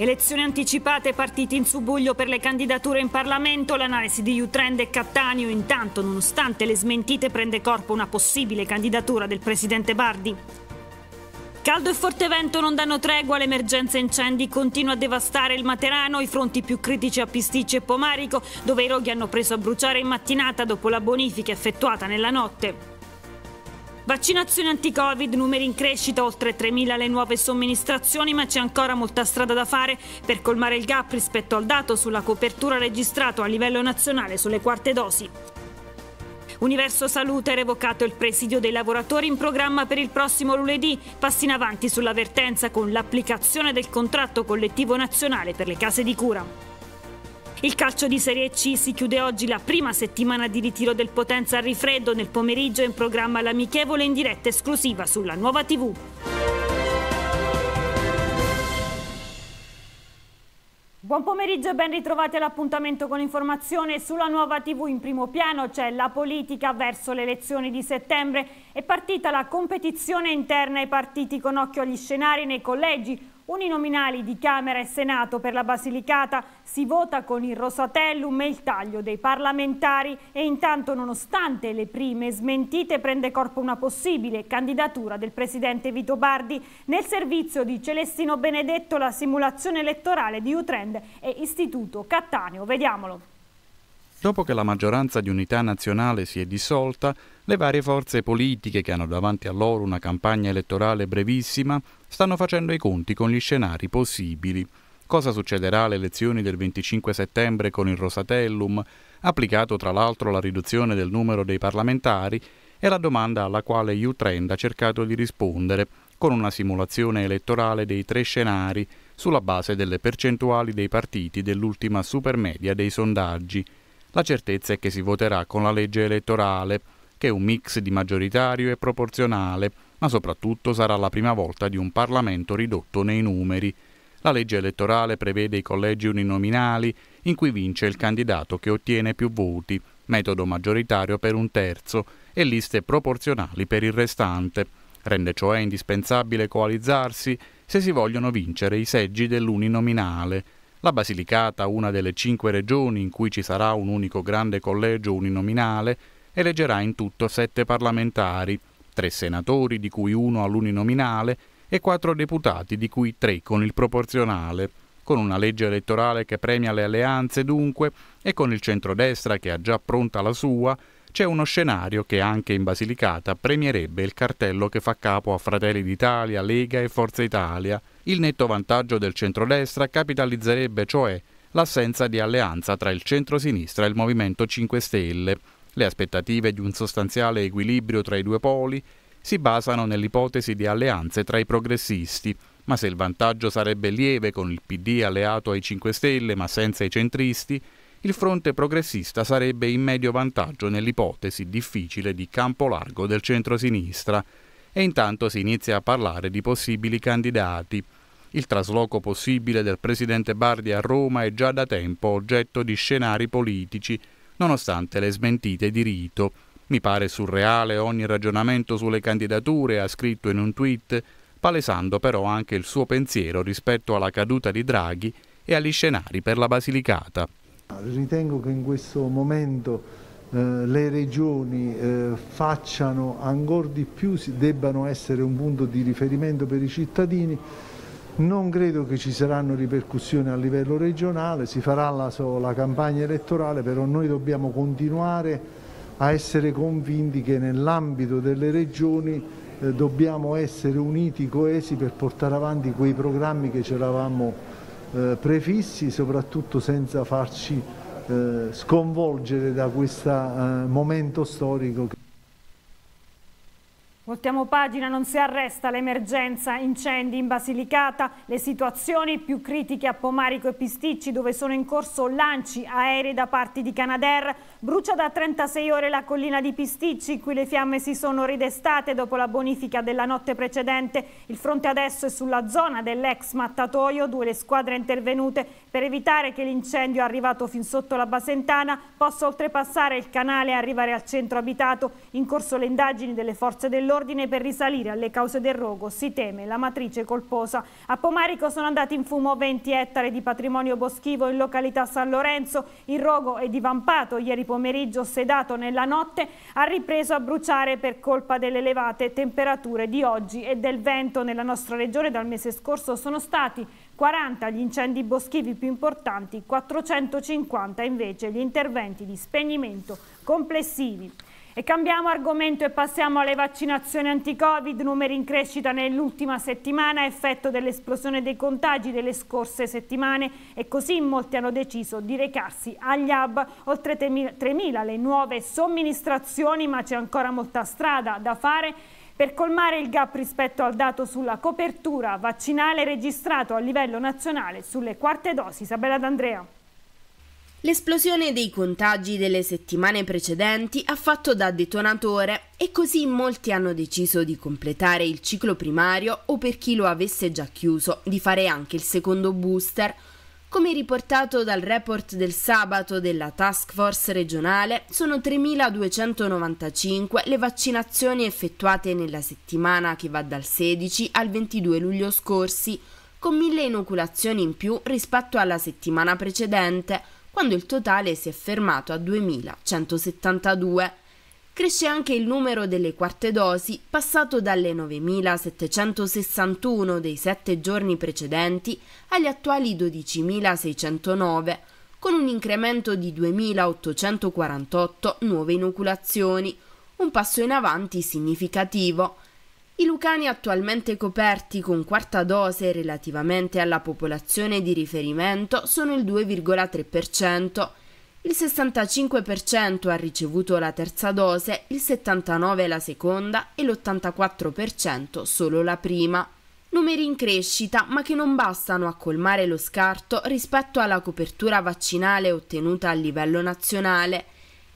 Elezioni anticipate, partiti in subuglio per le candidature in Parlamento, l'analisi di Utrend e Cattaneo. Intanto, nonostante le smentite, prende corpo una possibile candidatura del presidente Bardi. Caldo e forte vento non danno tregua, l'emergenza incendi continua a devastare il Materano, i fronti più critici a Pisticci e Pomarico, dove i roghi hanno preso a bruciare in mattinata dopo la bonifica effettuata nella notte. Vaccinazioni anti-Covid, numeri in crescita, oltre 3.000 le nuove somministrazioni, ma c'è ancora molta strada da fare per colmare il gap rispetto al dato sulla copertura registrato a livello nazionale sulle quarte dosi. Universo Salute ha revocato il presidio dei lavoratori in programma per il prossimo lunedì. Passi in avanti sull'avvertenza con l'applicazione del contratto collettivo nazionale per le case di cura. Il calcio di Serie C si chiude oggi la prima settimana di ritiro del Potenza al rifreddo. Nel pomeriggio in programma l'amichevole in diretta esclusiva sulla nuova TV. Buon pomeriggio e ben ritrovati all'appuntamento con l'informazione sulla nuova TV. In primo piano c'è la politica verso le elezioni di settembre. È partita la competizione interna ai partiti con occhio agli scenari nei collegi uninominali di Camera e Senato per la Basilicata si vota con il Rosatellum e il taglio dei parlamentari e intanto nonostante le prime smentite prende corpo una possibile candidatura del presidente Vito Bardi nel servizio di Celestino Benedetto la simulazione elettorale di Utrend e Istituto Cattaneo. Vediamolo. Dopo che la maggioranza di unità nazionale si è dissolta, le varie forze politiche che hanno davanti a loro una campagna elettorale brevissima stanno facendo i conti con gli scenari possibili. Cosa succederà alle elezioni del 25 settembre con il Rosatellum, applicato tra l'altro la riduzione del numero dei parlamentari, è la domanda alla quale U-Trend ha cercato di rispondere con una simulazione elettorale dei tre scenari sulla base delle percentuali dei partiti dell'ultima supermedia dei sondaggi la certezza è che si voterà con la legge elettorale, che è un mix di maggioritario e proporzionale, ma soprattutto sarà la prima volta di un Parlamento ridotto nei numeri. La legge elettorale prevede i collegi uninominali in cui vince il candidato che ottiene più voti, metodo maggioritario per un terzo e liste proporzionali per il restante. Rende cioè indispensabile coalizzarsi se si vogliono vincere i seggi dell'uninominale. La Basilicata, una delle cinque regioni in cui ci sarà un unico grande collegio uninominale, eleggerà in tutto sette parlamentari, tre senatori di cui uno all'uninominale e quattro deputati di cui tre con il proporzionale, con una legge elettorale che premia le alleanze dunque e con il centrodestra che ha già pronta la sua, c'è uno scenario che anche in Basilicata premierebbe il cartello che fa capo a Fratelli d'Italia, Lega e Forza Italia. Il netto vantaggio del centrodestra capitalizzerebbe cioè l'assenza di alleanza tra il centro-sinistra e il Movimento 5 Stelle. Le aspettative di un sostanziale equilibrio tra i due poli si basano nell'ipotesi di alleanze tra i progressisti, ma se il vantaggio sarebbe lieve con il PD alleato ai 5 Stelle ma senza i centristi, il fronte progressista sarebbe in medio vantaggio nell'ipotesi difficile di campo largo del centro-sinistra e intanto si inizia a parlare di possibili candidati. Il trasloco possibile del presidente Bardi a Roma è già da tempo oggetto di scenari politici, nonostante le smentite di rito. Mi pare surreale ogni ragionamento sulle candidature, ha scritto in un tweet, palesando però anche il suo pensiero rispetto alla caduta di Draghi e agli scenari per la Basilicata. Ritengo che in questo momento eh, le regioni eh, facciano ancora di più, debbano essere un punto di riferimento per i cittadini. Non credo che ci saranno ripercussioni a livello regionale, si farà la, la campagna elettorale, però noi dobbiamo continuare a essere convinti che nell'ambito delle regioni eh, dobbiamo essere uniti, coesi per portare avanti quei programmi che ci eravamo eh, prefissi, soprattutto senza farci eh, sconvolgere da questo eh, momento storico. Voltiamo pagina, non si arresta l'emergenza incendi in Basilicata, le situazioni più critiche a Pomarico e Pisticci dove sono in corso lanci aerei da parte di Canadair. Brucia da 36 ore la collina di Pisticci, qui le fiamme si sono ridestate dopo la bonifica della notte precedente. Il fronte adesso è sulla zona dell'ex mattatoio, due le squadre intervenute per evitare che l'incendio arrivato fin sotto la Basentana possa oltrepassare il canale e arrivare al centro abitato. In corso le indagini delle forze dell'ordine dell'ordine per risalire alle cause del rogo, si teme la matrice colposa. A Pomarico sono andati in fumo 20 ettari di patrimonio boschivo in località San Lorenzo, il rogo è divampato ieri pomeriggio, sedato nella notte, ha ripreso a bruciare per colpa delle elevate temperature di oggi e del vento nella nostra regione dal mese scorso sono stati 40 gli incendi boschivi più importanti, 450 invece gli interventi di spegnimento complessivi. E cambiamo argomento e passiamo alle vaccinazioni anti-Covid, numeri in crescita nell'ultima settimana, effetto dell'esplosione dei contagi delle scorse settimane e così molti hanno deciso di recarsi agli hub, oltre 3.000 le nuove somministrazioni, ma c'è ancora molta strada da fare per colmare il gap rispetto al dato sulla copertura vaccinale registrato a livello nazionale sulle quarte dosi. Isabella D'Andrea. L'esplosione dei contagi delle settimane precedenti ha fatto da detonatore e così molti hanno deciso di completare il ciclo primario o per chi lo avesse già chiuso di fare anche il secondo booster. Come riportato dal report del sabato della task force regionale, sono 3.295 le vaccinazioni effettuate nella settimana che va dal 16 al 22 luglio scorsi, con 1.000 inoculazioni in più rispetto alla settimana precedente, quando il totale si è fermato a 2.172. Cresce anche il numero delle quarte dosi, passato dalle 9.761 dei sette giorni precedenti agli attuali 12.609, con un incremento di 2.848 nuove inoculazioni, un passo in avanti significativo. I lucani attualmente coperti con quarta dose relativamente alla popolazione di riferimento sono il 2,3%, il 65% ha ricevuto la terza dose, il 79% la seconda e l'84% solo la prima. Numeri in crescita, ma che non bastano a colmare lo scarto rispetto alla copertura vaccinale ottenuta a livello nazionale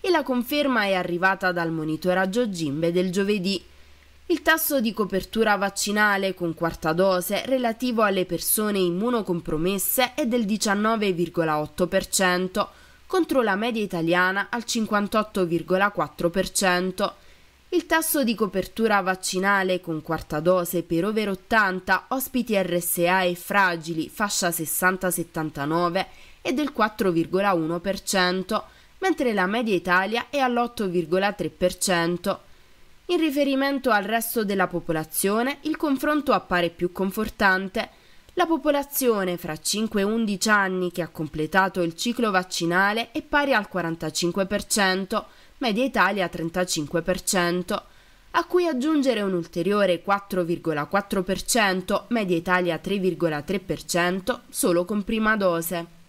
e la conferma è arrivata dal monitoraggio Gimbe del giovedì. Il tasso di copertura vaccinale con quarta dose relativo alle persone immunocompromesse è del 19,8%, contro la media italiana al 58,4%. Il tasso di copertura vaccinale con quarta dose per over 80, ospiti RSA e fragili, fascia 60-79, è del 4,1%, mentre la media Italia è all'8,3%. In riferimento al resto della popolazione, il confronto appare più confortante la popolazione fra 5 e 11 anni che ha completato il ciclo vaccinale è pari al 45%, media Italia 35%, a cui aggiungere un ulteriore 4,4%, media Italia 3,3%, solo con prima dose.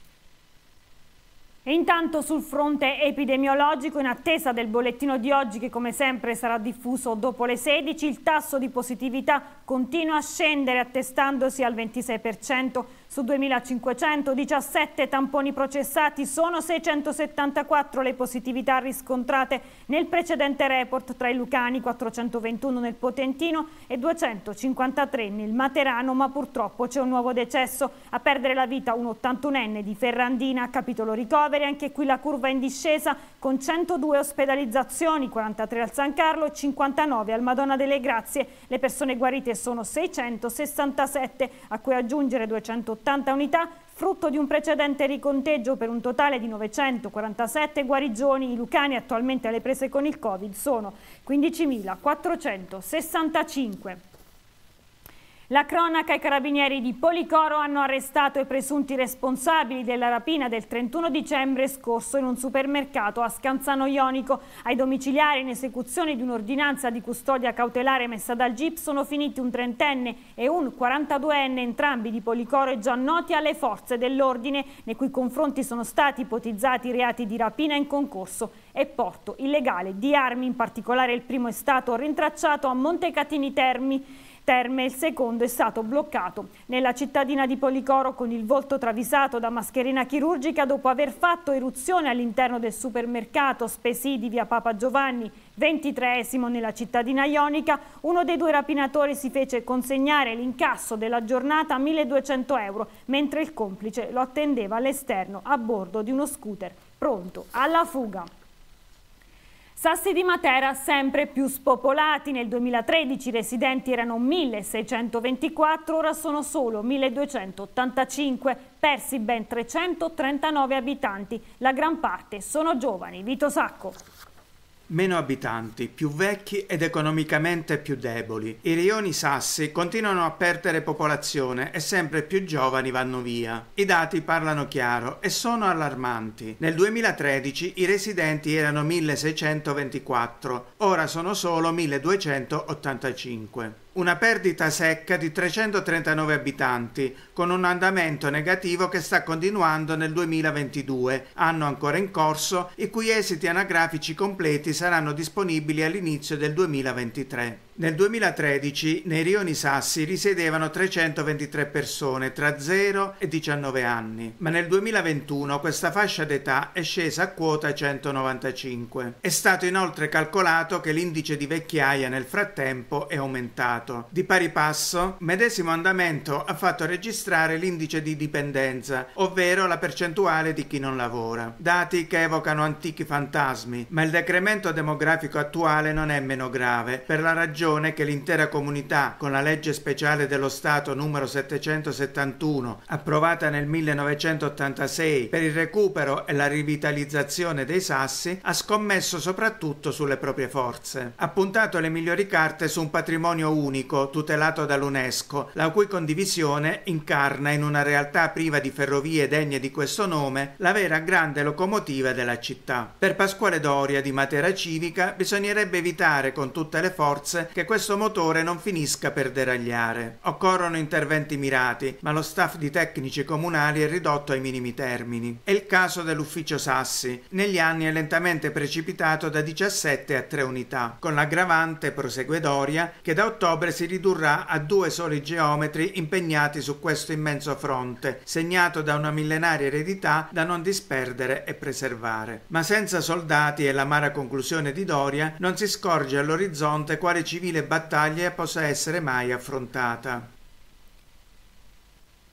E intanto sul fronte epidemiologico, in attesa del bollettino di oggi che come sempre sarà diffuso dopo le 16, il tasso di positività continua a scendere attestandosi al 26%. Su 2.517 tamponi processati sono 674 le positività riscontrate nel precedente report tra i Lucani, 421 nel Potentino e 253 nel Materano, ma purtroppo c'è un nuovo decesso. A perdere la vita un 81enne di Ferrandina, capitolo ricoveri, anche qui la curva è in discesa con 102 ospedalizzazioni, 43 al San Carlo e 59 al Madonna delle Grazie. Le persone guarite sono 667, a cui aggiungere 280 80 unità, frutto di un precedente riconteggio per un totale di 947 guarigioni. I lucani attualmente alle prese con il Covid sono 15.465. La cronaca i carabinieri di Policoro hanno arrestato i presunti responsabili della rapina del 31 dicembre scorso in un supermercato a Scanzano Ionico. Ai domiciliari in esecuzione di un'ordinanza di custodia cautelare messa dal GIP sono finiti un trentenne e un 42enne, entrambi di Policoro e già noti alle forze dell'ordine, nei cui confronti sono stati ipotizzati reati di rapina in concorso e porto illegale di armi. In particolare il primo è stato rintracciato a Montecatini Termi Terme, il secondo è stato bloccato nella cittadina di Policoro con il volto travisato da mascherina chirurgica dopo aver fatto eruzione all'interno del supermercato Spesi di via Papa Giovanni, 23esimo nella cittadina ionica. Uno dei due rapinatori si fece consegnare l'incasso della giornata a 1200 euro, mentre il complice lo attendeva all'esterno a bordo di uno scooter pronto alla fuga. Sassi di Matera sempre più spopolati. Nel 2013 i residenti erano 1624, ora sono solo 1285, persi ben 339 abitanti. La gran parte sono giovani. Vito Sacco meno abitanti, più vecchi ed economicamente più deboli. I rioni sassi continuano a perdere popolazione e sempre più giovani vanno via. I dati parlano chiaro e sono allarmanti. Nel 2013 i residenti erano 1624, ora sono solo 1285 una perdita secca di 339 abitanti, con un andamento negativo che sta continuando nel 2022, anno ancora in corso, i cui esiti anagrafici completi saranno disponibili all'inizio del 2023. Nel 2013 nei rioni Sassi risiedevano 323 persone tra 0 e 19 anni, ma nel 2021 questa fascia d'età è scesa a quota 195. È stato inoltre calcolato che l'indice di vecchiaia nel frattempo è aumentato. Di pari passo, medesimo andamento ha fatto registrare l'indice di dipendenza, ovvero la percentuale di chi non lavora. Dati che evocano antichi fantasmi, ma il decremento demografico attuale non è meno grave per la ragione ragione che l'intera comunità, con la legge speciale dello Stato numero 771, approvata nel 1986 per il recupero e la rivitalizzazione dei sassi, ha scommesso soprattutto sulle proprie forze. Ha puntato le migliori carte su un patrimonio unico tutelato dall'UNESCO, la cui condivisione incarna in una realtà priva di ferrovie degne di questo nome la vera grande locomotiva della città. Per Pasquale Doria di Matera Civica bisognerebbe evitare con tutte le forze che questo motore non finisca per deragliare. Occorrono interventi mirati, ma lo staff di tecnici comunali è ridotto ai minimi termini. È il caso dell'ufficio Sassi. Negli anni è lentamente precipitato da 17 a 3 unità, con l'aggravante, prosegue Doria, che da ottobre si ridurrà a due soli geometri impegnati su questo immenso fronte, segnato da una millenaria eredità da non disperdere e preservare. Ma senza soldati e l'amara conclusione di Doria non si scorge all'orizzonte quale civile civile battaglia possa essere mai affrontata.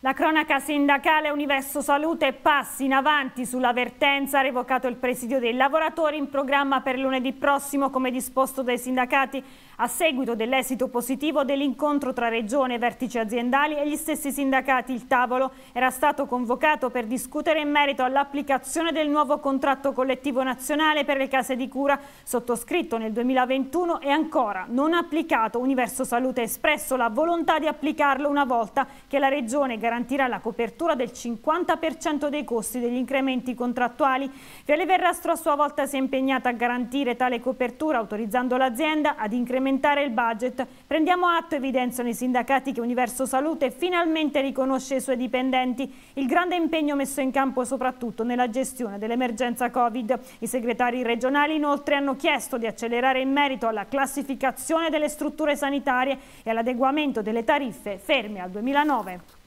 La cronaca sindacale Universo Salute passi in avanti sull'avvertenza revocato il presidio dei lavoratori in programma per lunedì prossimo come disposto dai sindacati a seguito dell'esito positivo dell'incontro tra Regione, vertici aziendali e gli stessi sindacati. Il tavolo era stato convocato per discutere in merito all'applicazione del nuovo contratto collettivo nazionale per le case di cura sottoscritto nel 2021 e ancora non applicato. Universo Salute ha espresso la volontà di applicarlo una volta che la Regione garantirà la copertura del 50% dei costi degli incrementi contrattuali. Viale Verrastro a sua volta si è impegnata a garantire tale copertura autorizzando l'azienda ad incrementare il budget. Prendiamo atto, evidenziano i sindacati che Universo Salute finalmente riconosce ai suoi dipendenti il grande impegno messo in campo soprattutto nella gestione dell'emergenza Covid. I segretari regionali inoltre hanno chiesto di accelerare in merito alla classificazione delle strutture sanitarie e all'adeguamento delle tariffe ferme al 2009.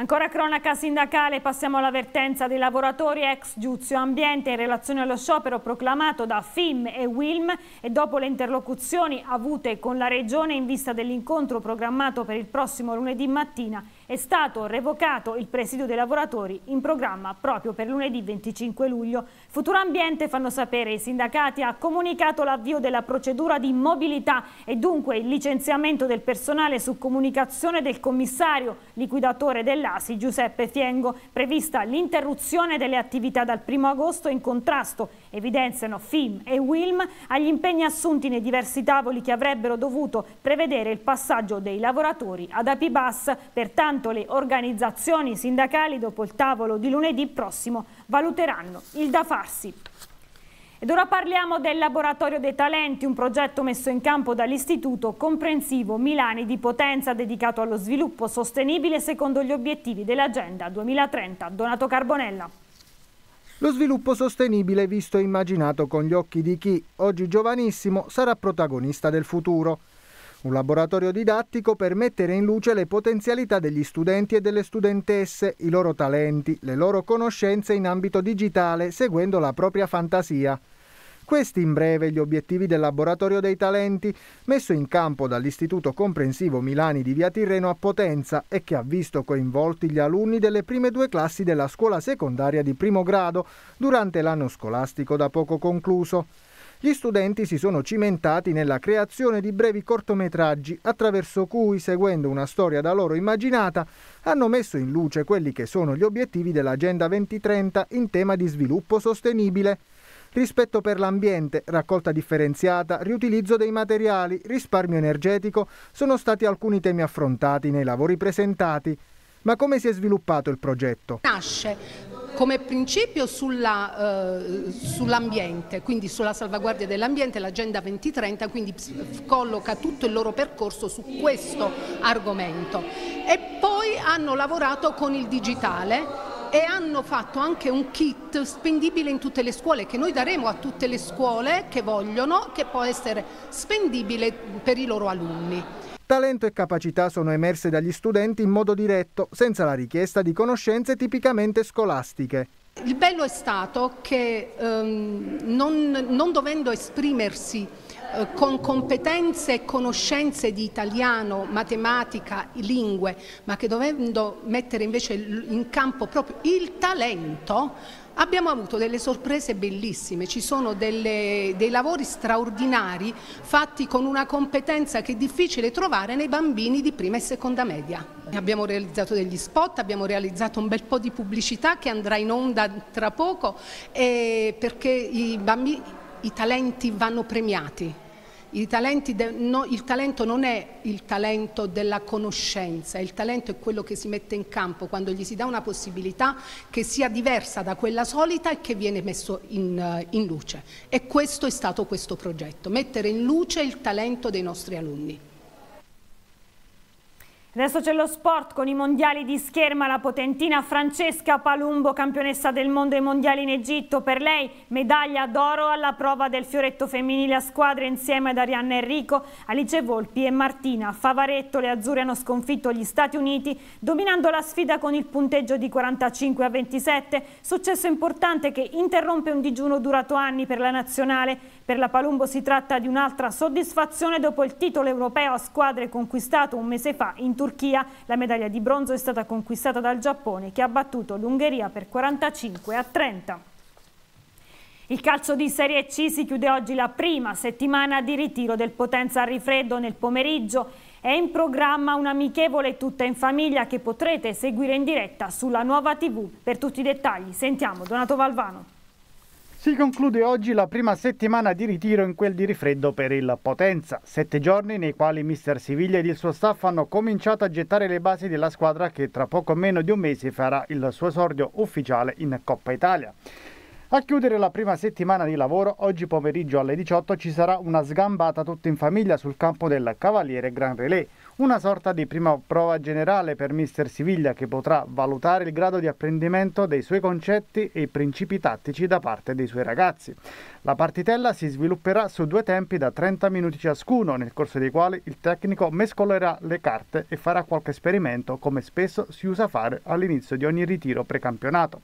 Ancora cronaca sindacale, passiamo all'avvertenza dei lavoratori ex Giuzio Ambiente in relazione allo sciopero proclamato da FIM e WILM e dopo le interlocuzioni avute con la Regione in vista dell'incontro programmato per il prossimo lunedì mattina è stato revocato il presidio dei lavoratori in programma proprio per lunedì 25 luglio. Futuro Ambiente, fanno sapere i sindacati, ha comunicato l'avvio della procedura di mobilità e dunque il licenziamento del personale su comunicazione del commissario liquidatore dell'ASI Giuseppe Fiengo, prevista l'interruzione delle attività dal 1 agosto in contrasto, evidenziano FIM e WILM, agli impegni assunti nei diversi tavoli che avrebbero dovuto prevedere il passaggio dei lavoratori ad Apibas, pertanto quanto le organizzazioni sindacali dopo il tavolo di lunedì prossimo valuteranno il da farsi. Ed ora parliamo del Laboratorio dei Talenti, un progetto messo in campo dall'Istituto Comprensivo Milani di Potenza dedicato allo sviluppo sostenibile secondo gli obiettivi dell'Agenda 2030. Donato Carbonella. Lo sviluppo sostenibile visto e immaginato con gli occhi di chi, oggi giovanissimo, sarà protagonista del futuro un laboratorio didattico per mettere in luce le potenzialità degli studenti e delle studentesse, i loro talenti, le loro conoscenze in ambito digitale, seguendo la propria fantasia. Questi in breve gli obiettivi del Laboratorio dei Talenti, messo in campo dall'Istituto Comprensivo Milani di Via Tirreno a Potenza e che ha visto coinvolti gli alunni delle prime due classi della scuola secondaria di primo grado durante l'anno scolastico da poco concluso. Gli studenti si sono cimentati nella creazione di brevi cortometraggi attraverso cui, seguendo una storia da loro immaginata, hanno messo in luce quelli che sono gli obiettivi dell'Agenda 2030 in tema di sviluppo sostenibile. Rispetto per l'ambiente, raccolta differenziata, riutilizzo dei materiali, risparmio energetico sono stati alcuni temi affrontati nei lavori presentati. Ma come si è sviluppato il progetto? Nasce come principio eh, sull'ambiente, quindi sulla salvaguardia dell'ambiente, l'Agenda 2030, quindi colloca tutto il loro percorso su questo argomento. E poi hanno lavorato con il digitale e hanno fatto anche un kit spendibile in tutte le scuole che noi daremo a tutte le scuole che vogliono, che può essere spendibile per i loro alunni. Talento e capacità sono emerse dagli studenti in modo diretto, senza la richiesta di conoscenze tipicamente scolastiche. Il bello è stato che ehm, non, non dovendo esprimersi eh, con competenze e conoscenze di italiano, matematica, lingue, ma che dovendo mettere invece in campo proprio il talento, Abbiamo avuto delle sorprese bellissime, ci sono delle, dei lavori straordinari fatti con una competenza che è difficile trovare nei bambini di prima e seconda media. Abbiamo realizzato degli spot, abbiamo realizzato un bel po' di pubblicità che andrà in onda tra poco eh, perché i, bambini, i talenti vanno premiati. De, no, il talento non è il talento della conoscenza, il talento è quello che si mette in campo quando gli si dà una possibilità che sia diversa da quella solita e che viene messo in, in luce. E questo è stato questo progetto, mettere in luce il talento dei nostri alunni. Adesso c'è lo sport con i mondiali di scherma, la potentina Francesca Palumbo, campionessa del mondo ai mondiali in Egitto. Per lei medaglia d'oro alla prova del fioretto femminile a squadre insieme ad Arianna Enrico, Alice Volpi e Martina Favaretto. Le azzurre hanno sconfitto gli Stati Uniti dominando la sfida con il punteggio di 45 a 27. Successo importante che interrompe un digiuno durato anni per la nazionale. Per la Palumbo si tratta di un'altra soddisfazione dopo il titolo europeo a squadre conquistato un mese fa in Turchia. La medaglia di bronzo è stata conquistata dal Giappone che ha battuto l'Ungheria per 45 a 30. Il calcio di Serie C si chiude oggi la prima settimana di ritiro del Potenza a rifreddo nel pomeriggio. È in programma un'amichevole tutta in famiglia che potrete seguire in diretta sulla nuova TV. Per tutti i dettagli sentiamo Donato Valvano. Si conclude oggi la prima settimana di ritiro in quel di rifreddo per il Potenza, sette giorni nei quali mister Siviglia ed il suo staff hanno cominciato a gettare le basi della squadra che tra poco meno di un mese farà il suo esordio ufficiale in Coppa Italia. A chiudere la prima settimana di lavoro, oggi pomeriggio alle 18 ci sarà una sgambata tutta in famiglia sul campo del Cavaliere Gran Relais, una sorta di prima prova generale per mister Siviglia che potrà valutare il grado di apprendimento dei suoi concetti e i principi tattici da parte dei suoi ragazzi. La partitella si svilupperà su due tempi da 30 minuti ciascuno, nel corso dei quali il tecnico mescolerà le carte e farà qualche esperimento, come spesso si usa fare all'inizio di ogni ritiro precampionato.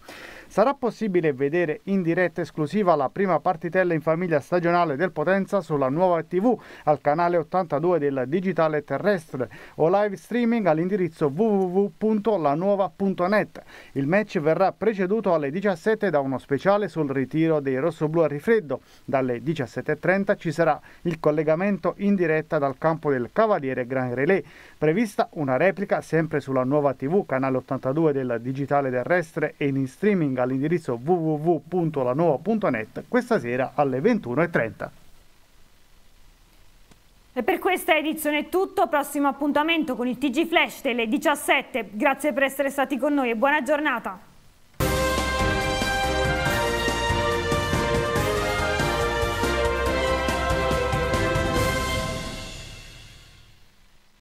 Sarà possibile vedere in diretta esclusiva la prima partitella in famiglia stagionale del Potenza sulla nuova TV al canale 82 del Digitale Terrestre o live streaming all'indirizzo www.lanuova.net. Il match verrà preceduto alle 17 da uno speciale sul ritiro dei rossoblù a rifreddo. Dalle 17.30 ci sarà il collegamento in diretta dal campo del Cavaliere Gran Relais. Prevista una replica sempre sulla nuova TV, canale 82 del digitale terrestre e in streaming all'indirizzo www.lanuova.net questa sera alle 21.30. E per questa edizione è tutto, prossimo appuntamento con il TG Flash delle 17. Grazie per essere stati con noi e buona giornata.